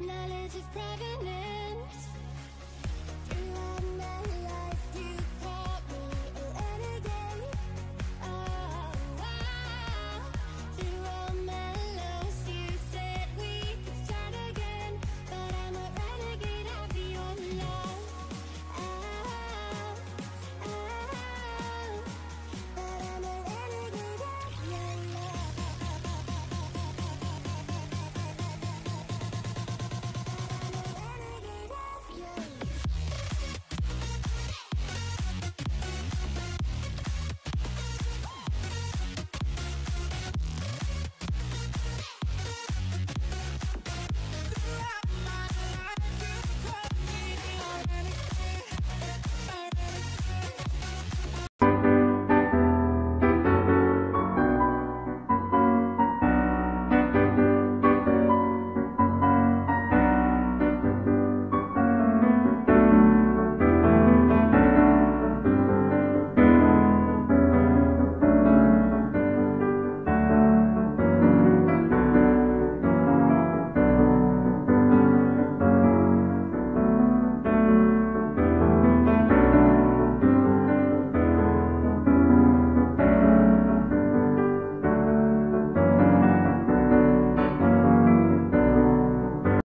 knowledge of provenance. are my life.